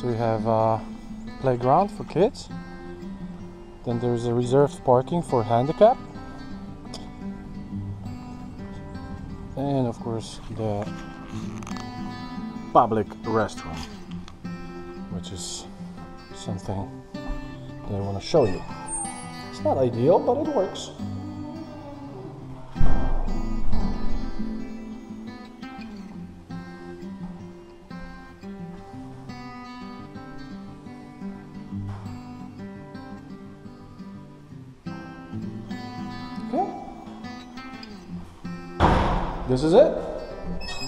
So we have a playground for kids. Then there's a reserved parking for handicap. And of course the public restroom, which is something that I want to show you. It's not ideal, but it works. Okay? This is it.